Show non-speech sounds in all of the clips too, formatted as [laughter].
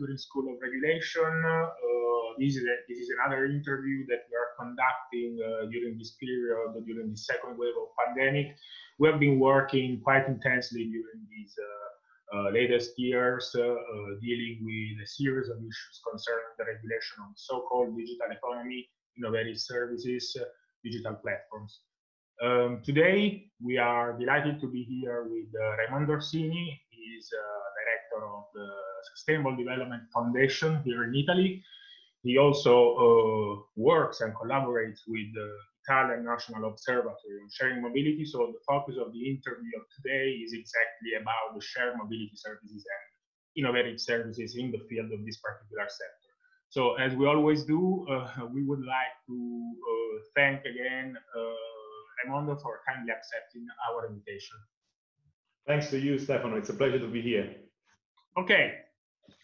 Turin School of Regulation. Uh, this, is a, this is another interview that we are conducting uh, during this period, during the second wave of pandemic. We have been working quite intensely during these uh, latest years, dealing with a series of issues concerning the regulation of so-called digital economy, innovative services, digital platforms. Um, today, we are delighted to be here with uh, Raimondo Orsini. He's uh, director of the Sustainable Development Foundation here in Italy. He also uh, works and collaborates with the Italian National Observatory on Sharing Mobility. So the focus of the interview of today is exactly about the shared mobility services and innovative services in the field of this particular sector. So as we always do, uh, [laughs] we would like to uh, thank again uh, Raimondo for kindly accepting our invitation. Thanks to you, Stefano. It's a pleasure to be here. Okay,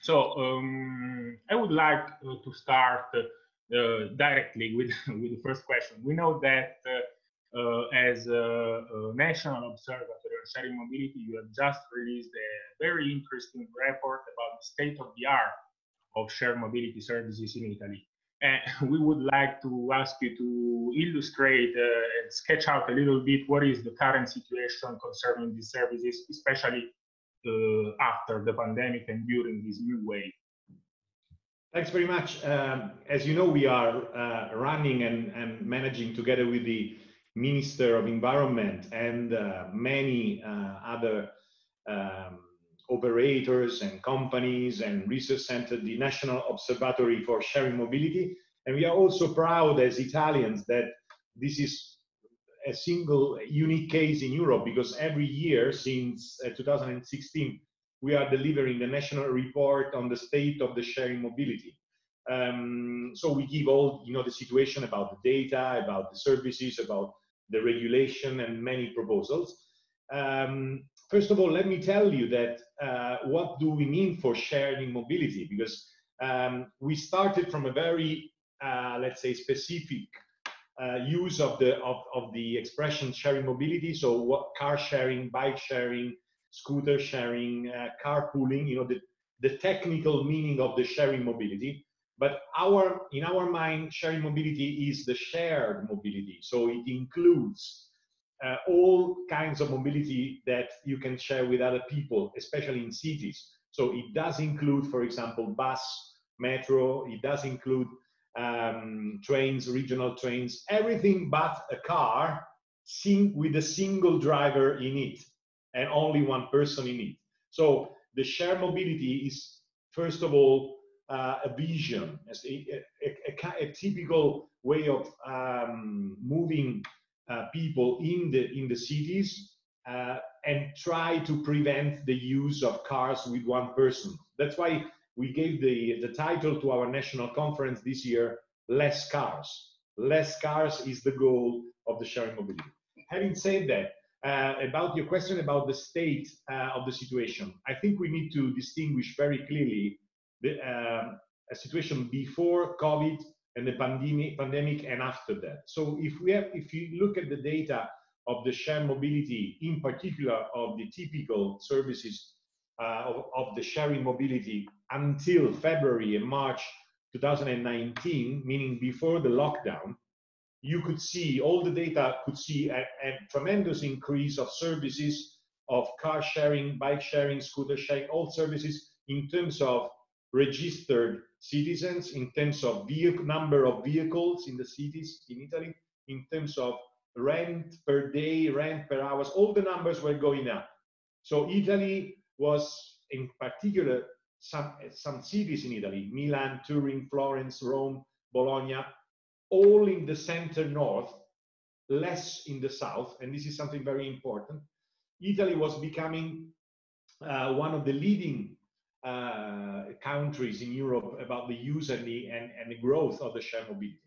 so um, I would like uh, to start uh, directly with, [laughs] with the first question. We know that uh, uh as a, a, national observatory on sharing mobility, you have just released a very interesting report about the state of the art of shared mobility services in Italy. And [laughs] we would like to ask you to illustrate uh, and sketch out a little bit what is the current situation concerning these services, especially uh, after the pandemic and during this new wave? Thanks very much. Um, as you know, we are uh, running and, and, managing together with the Minister of Environment and uh, many uh, other um, operators and companies and research center, the National Observatory for Sharing Mobility. And we are also proud as Italians that this is a single unique case in Europe because every year since uh, 2016, we are delivering the national report on the state of the sharing mobility. Um, so we give all you know the situation about the data, about the services, about the regulation, and many proposals. Um, first of all, let me tell you that uh, what do we mean for sharing mobility? Because um, we started from a very, uh, let's say, specific uh, use of the of, of the expression sharing mobility. So what car sharing bike sharing scooter sharing uh, carpooling you know the, the technical meaning of the sharing mobility. But our in our mind sharing mobility is the shared mobility. So it includes uh, all kinds of mobility that you can share with other people especially in cities so it does include for example bus metro it does include um, trains, regional trains, everything but a car with a single driver in it and only one person in it. So the shared mobility is, first of all, uh, a vision, a, a, a, a, typical way of um, moving people in the in the cities uh, and try to prevent the use of cars with one person. That's why we gave the, the title to our national conference this year, Less Cars. Less cars is the goal of the sharing mobility. Having said that, uh, about your question about the state uh, of the situation, I think we need to distinguish very clearly the, uh, a situation before COVID and the pandemic, pandemic and after that. So if we have, if you look at the data of the shared mobility, in particular of the typical services uh, of, of the sharing mobility until February and March 2019, meaning before the lockdown, you could see, all the data could see a, a tremendous increase of services of car sharing, bike sharing, scooter sharing, all services in terms of registered citizens, in terms of vehicle, number of vehicles in the cities in Italy, in terms of rent per day, rent per hours, all the numbers were going up. So Italy was in particular some, some cities in Italy, Milan, Turin, Florence, Rome, Bologna, all in the center north, less in the south, and this is something very important. Italy was becoming uh, one of the leading uh, countries in Europe about the use and the, and, and the growth of the share mobility.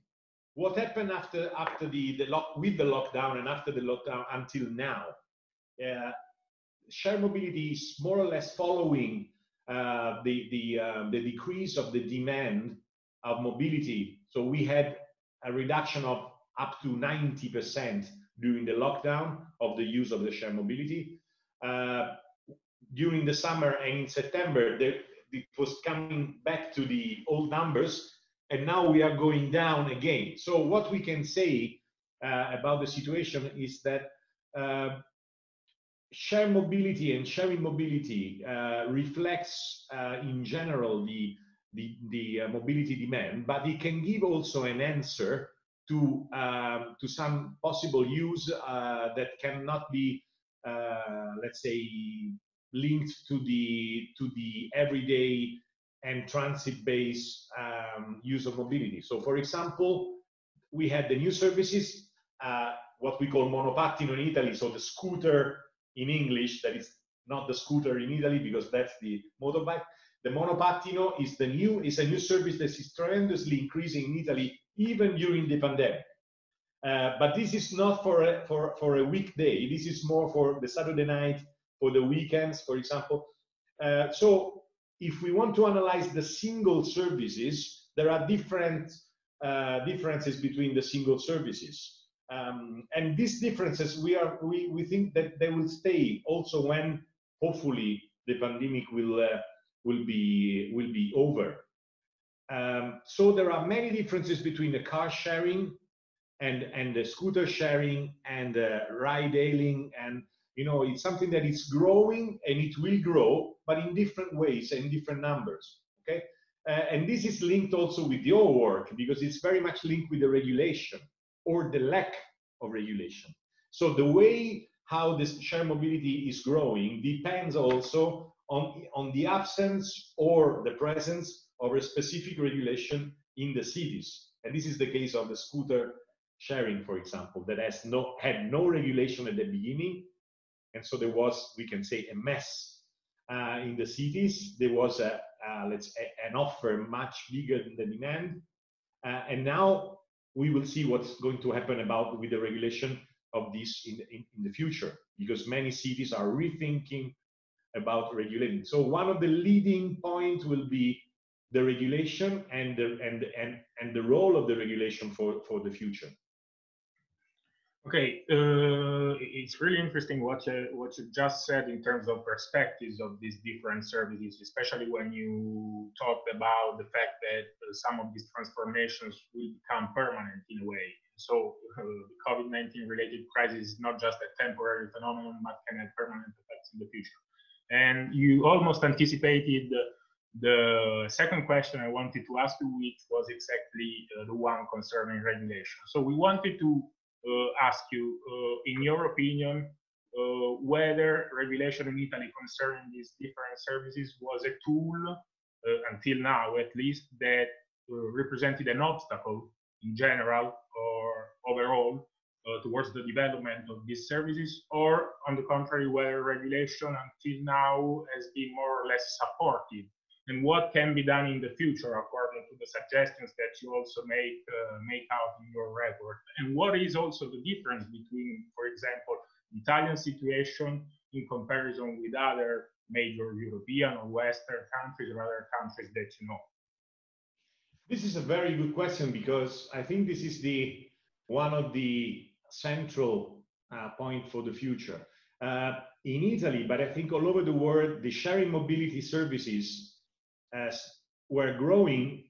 What happened after, after the, the lock, with the lockdown and after the lockdown until now? Uh, shared mobility is more or less following uh, the, the, uh, the decrease of the demand of mobility. So we had a reduction of up to 90% during the lockdown of the use of the share mobility. Uh, during the summer and in September, it was coming back to the old numbers, and now we are going down again. So what we can say uh, about the situation is that uh, shared mobility and sharing mobility uh, reflects uh, in general the the, the uh, mobility demand, but it can give also an answer to um, to some possible use uh, that cannot be, let's say, linked to the to the everyday and transit-based um, use of mobility. So, for example, we had the new services, uh, what we call monopattino in Italy, so the scooter in English, that is not the scooter in Italy because that's the motorbike. The monopattino is the new is a new service that is tremendously increasing in Italy even during the pandemic. Uh, but this is not for a, for for a weekday. This is more for the Saturday night, for the weekends, for example. Uh, so if we want to analyze the single services, there are different uh, differences between the single services. Um, and these differences, we are we, we think that they will stay also when hopefully the pandemic will uh, will be will be over. Um, so there are many differences between the car sharing and and the scooter sharing and uh, ride hailing and you know it's something that is growing and it will grow but in different ways and different numbers okay uh, and this is linked also with your work because it's very much linked with the regulation or the lack of regulation so the way how this share mobility is growing depends also on, on the absence or the presence of a specific regulation in the cities. And this is the case of the scooter sharing, for example, that has no had no regulation at the beginning, and so there was, we can say, a mess uh, in the cities. There was a let's a, an offer much bigger than the demand, uh, and now we will see what's going to happen about with the regulation of this in, in, in the future, because many cities are rethinking about regulating. So one of the leading points will be the regulation and the and and and the role of the regulation for for the future. Okay, uh, it's really interesting what you, what you just said in terms of perspectives of these different services, especially when you talked about the fact that uh, some of these transformations will become permanent in a way. So uh, the COVID-19 related crisis is not just a temporary phenomenon, but can have permanent effects in the future. And you almost anticipated the second question I wanted to ask you, which was exactly uh, the one concerning regulation. So we wanted to uh, ask you, uh, in your opinion, uh, whether regulation in Italy concerning these different services was a tool, uh, until now at least, that uh, represented an obstacle in general or overall uh, towards the development of these services, or on the contrary, whether regulation until now has been more or less supportive, and what can be done in the future according to the suggestions that you also make uh, make out in your report, and what is also the difference between, for example, Italian situation in comparison with other major European or Western countries or other countries that you know? This is a very good question because I think this is the one of the central uh, point for the future. Uh, in Italy, but I think all over the world, the sharing mobility services as were growing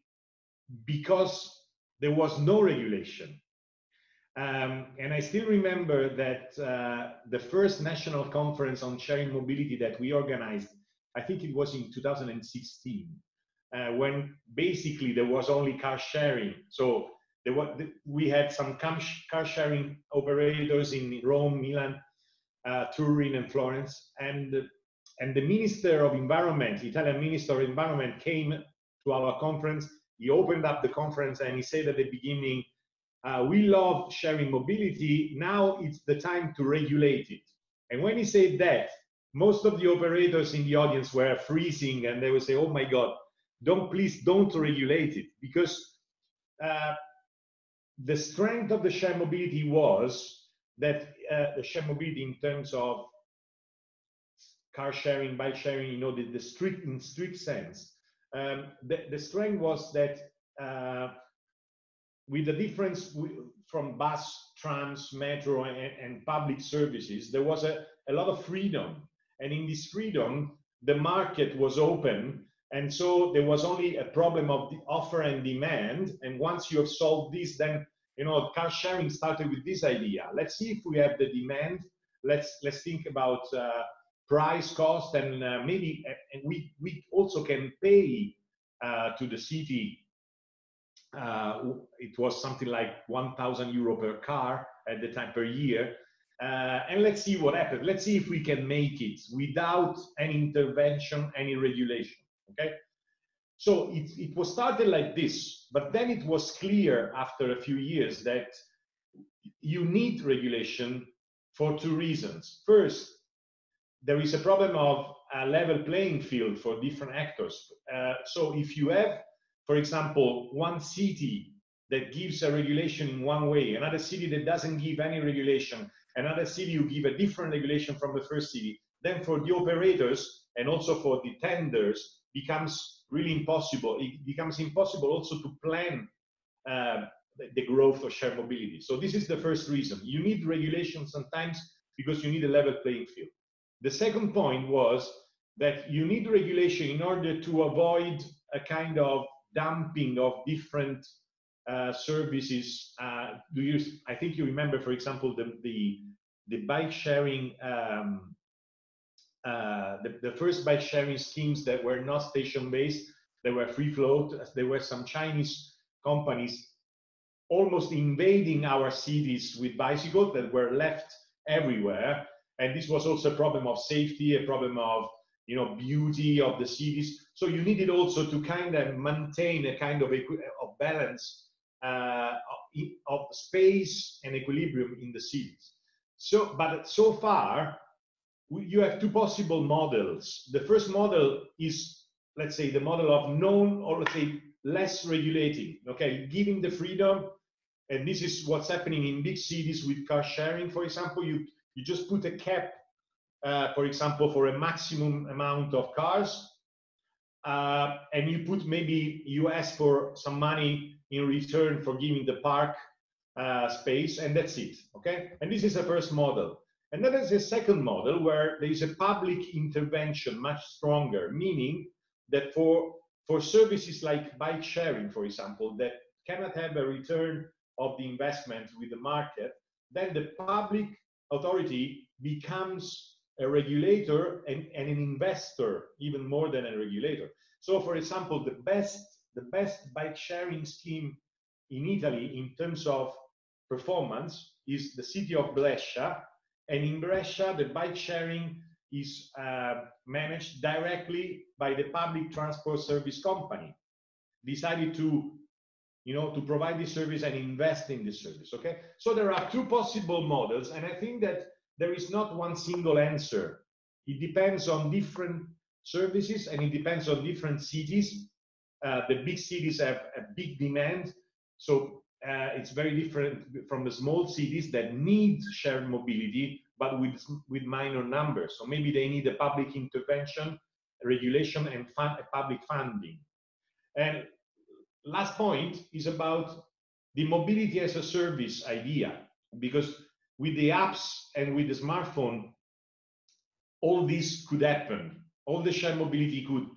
because there was no regulation. Um, and I still remember that uh, the first national conference on sharing mobility that we organized, I think it was in 2016, uh, when basically there was only car sharing. So there was, we had some car sharing operators in Rome, Milan, uh, Turin, and Florence, and and the Minister of Environment, Italian Minister of Environment, came to our conference. He opened up the conference and he said at the beginning, uh, "We love sharing mobility. Now it's the time to regulate it." And when he said that, most of the operators in the audience were freezing and they would say, "Oh my God, don't please don't regulate it," because uh, the strength of the shared mobility was that uh, the shared mobility in terms of car sharing, bike sharing, you know, the, the strict in strict sense, um, the, the strength was that uh, with the difference from bus, trams, metro, and, and public services, there was a, a lot of freedom. And in this freedom, the market was open. And so there was only a problem of the offer and demand. And once you have solved this, then you know car sharing started with this idea. Let's see if we have the demand. Let's let's think about uh, price, cost, and uh, maybe and we we also can pay uh, to the city uh, it was something like 1,000 euro per car at the time per year. Uh, and let's see what happens. Let's see if we can make it without any intervention, any regulation. Okay. So it, it was started like this, but then it was clear after a few years that you need regulation for two reasons. First, there is a problem of a level playing field for different actors. Uh, so if you have for example, one city that gives a regulation in one way, another city that doesn't give any regulation, another city who give a different regulation from the first city, then for the operators and also for the tenders becomes really impossible. It becomes impossible also to plan uh, the growth of shared mobility. So this is the first reason. You need regulation sometimes because you need a level playing field. The second point was that you need regulation in order to avoid a kind of dumping of different uh, services. Uh, do you? I think you remember, for example, the the, the bike sharing. Um, uh, the, the first bike sharing schemes that were not station based, they were free float. There were some Chinese companies almost invading our cities with bicycles that were left everywhere. And this was also a problem of safety, a problem of you know beauty of the cities so you needed also to kind of maintain a kind of, of balance uh, of space and equilibrium in the cities so but so far you have two possible models. The first model is let's say the model of known or let's say less regulating okay? Giving the freedom. And this is what's happening in big cities with car sharing for example. You you just put a cap uh, for example, for a maximum amount of cars, uh, and you put maybe you ask for some money in return for giving the park uh, space, and that's it. Okay, and this is the first model. And then there's a second model where there is a public intervention much stronger, meaning that for for services like bike sharing, for example, that cannot have a return of the investment with the market, then the public authority becomes a regulator and, and an investor even more than a regulator. So for example, the best, the best bike sharing scheme in Italy in terms of performance is the city of Brescia. And in Brescia, the bike sharing is uh, managed directly by the public transport service company. Decided to, you know, to provide this service and invest in this service. Okay, so there are two possible models, and I think that there is not one single answer. It depends on different services and it depends on different cities. Uh, the big cities have a big demand, so uh, it's very different from the small cities that need shared mobility, but with with minor numbers. So maybe they need a public intervention, regulation, and fund, public funding. And last point is about the mobility as a service idea, because with the apps and with the smartphone, all this could happen. All the shared mobility could,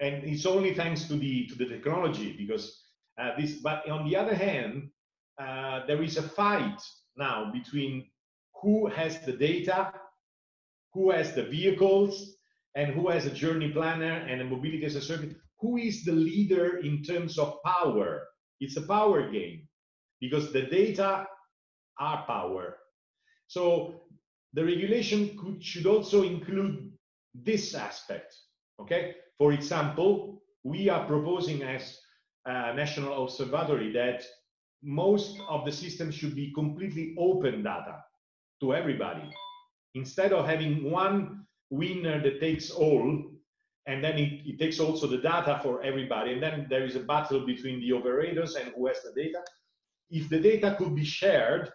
and it's only thanks to the to the technology because uh, this. But on the other hand, uh, there is a fight now between who has the data, who has the vehicles, and who has a journey planner and a mobility as a service. Who is the leader in terms of power? It's a power game because the data are power so the regulation could, should also include this aspect. Okay. For example, we are proposing as a national observatory that most of the systems should be completely open data to everybody instead of having one winner that takes all and then it, it, takes also the data for everybody and then there is a battle between the operators and who has the data if the data could be shared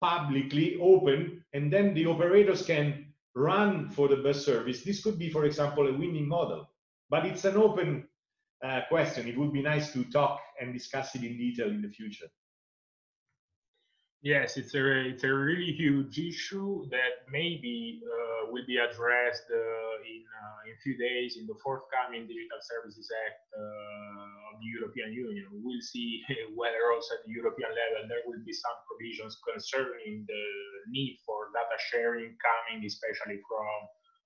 publicly open, and then the operators can run for the bus service. This could be, for example, a winning model, but it's an open uh, question. It would be nice to talk and discuss it in detail in the future. Yes, it's a it's a really huge issue that maybe uh, will be addressed uh, in uh, in a few days in the forthcoming Digital Services Act uh, of the European Union. We'll see [laughs] whether also at the European level there will be some provisions concerning the need for data sharing coming, especially from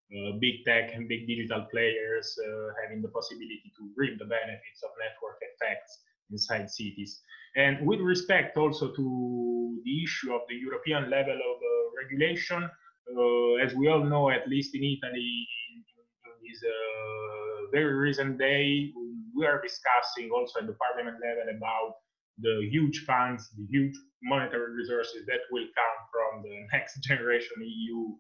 uh, big tech and big digital players uh, having the possibility to reap the benefits of network effects inside cities. And with respect also to the issue of the European level of uh, regulation, uh, as we all know, at least in Italy, in, this uh, very recent day, we are discussing also at the parliament level about the huge funds, the huge monetary resources that will come from the [laughs] next generation EU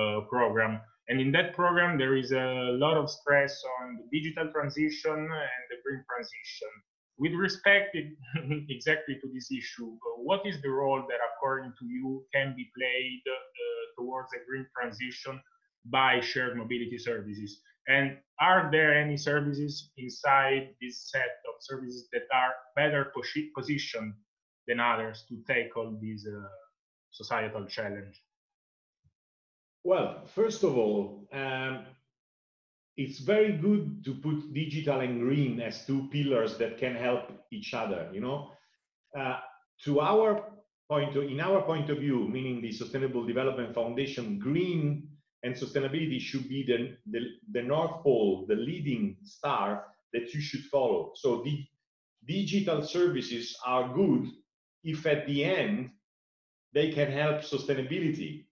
uh, program. And in that program, there is a lot of stress on the digital transition and the green transition with respect [laughs] exactly to this issue, uh, what is the role that, according to you, can be played uh, towards a green transition by shared mobility services? And are there any services inside this set of services that are better positioned than others to tackle this uh, societal challenge? Well, first of all, um, it's very good to put digital and green as two pillars that can help each other you know? Uh, to our point of, in our point of view meaning the sustainable development foundation green and sustainability should be the, the, the north pole the leading star that you should follow. So the digital services are good if at the end they can help sustainability.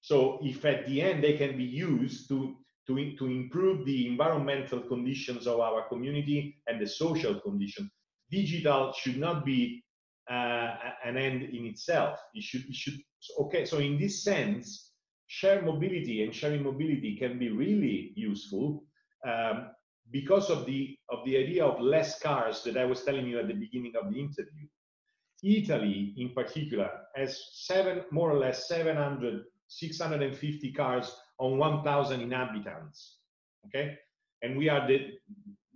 So if at the end they can be used to to, to improve the environmental conditions of our community and the social conditions. Digital should not be uh, an end in itself. It should, it should, okay, so in this sense, shared mobility and sharing mobility can be really useful um, because of the, of the idea of less cars that I was telling you at the beginning of the interview. Italy, in particular, has seven, more or less 700, 650 cars on 1,000 inhabitants. Okay, and we are the,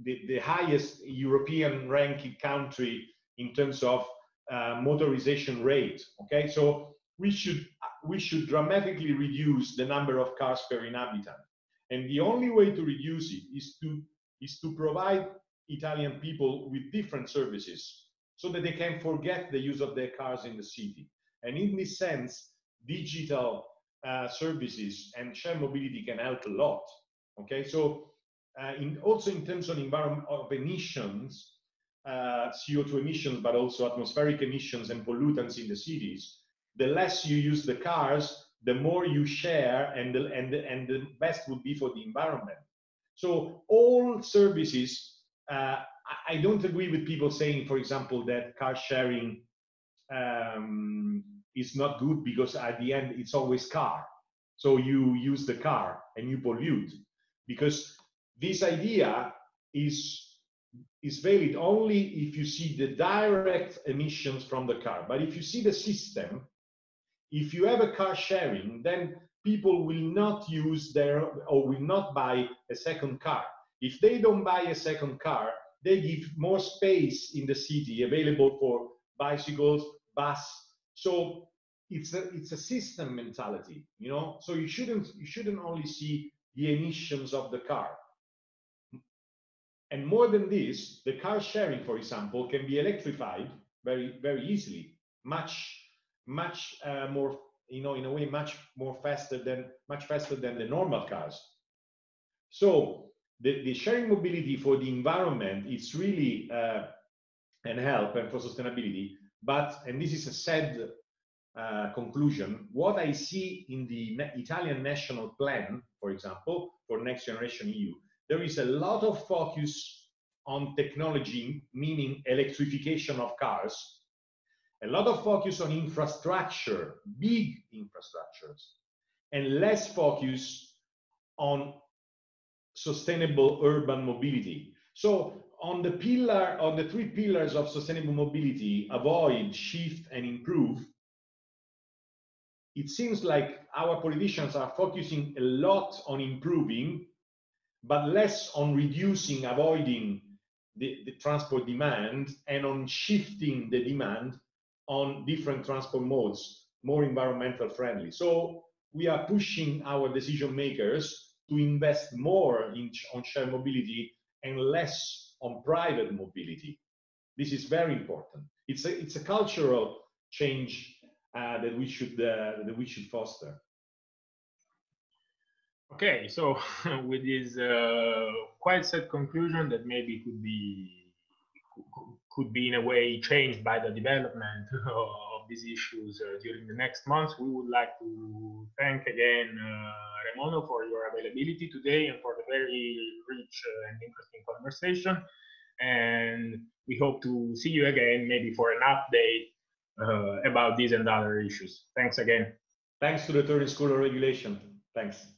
the, the highest European ranking country in terms of uh, motorization rate. Okay, so we should we should dramatically reduce the number of cars per inhabitant, and the only way to reduce it is to is to provide Italian people with different services so that they can forget the use of their cars in the city. And in this sense, digital uh, services and shared mobility can help a lot. Okay, so uh, in, also in terms of environment of emissions, uh, CO2 emissions, but also atmospheric emissions and pollutants in the cities, the less you use the cars, the more you share, and the, and the, and the best would be for the environment. So all services. Uh, I don't agree with people saying, for example, that car sharing um, is not good because at the end it's always car. So you use the car and you pollute because this idea is is valid only if you see the direct emissions from the car. But if you see the system, if you have a car sharing, then people will not use their or will not buy a second car. If they don't buy a second car, they give more space in the city available for bicycles, bus, so it's a it's a system mentality, you know. So you shouldn't you shouldn't only see the emissions of the car. And more than this, the car sharing, for example, can be electrified very very easily, much much uh, more you know in a way much more faster than much faster than the normal cars. So the, the sharing mobility for the environment is really uh, an help and for sustainability but, and this is a sad uh, conclusion, what I see in the Italian national plan, for example, for Next Generation EU, there is a lot of focus on technology, meaning electrification of cars, a lot of focus on infrastructure, big infrastructures, and less focus on sustainable urban mobility. So on the pillar, on the three pillars of sustainable mobility, avoid, shift, and improve, it seems like our politicians are focusing a lot on improving, but less on reducing, avoiding, the, the transport demand and on shifting the demand on different transport modes, more environmental friendly. So we are pushing our decision makers to invest more in, on shared mobility and less on private mobility. This is very important. It's a, it's a cultural change uh, that we should uh, that we should foster. Okay, so [laughs] with this uh, quite set conclusion that maybe could be could be in a way changed by the development [laughs] these issues uh, during the next months, we would like to thank again uh, Raimondo for your availability today and for the very rich uh, and interesting conversation. And we hope to see you again, maybe for an update uh, about these and other issues. Thanks again. Thanks to the Turin School of Regulation. Thanks.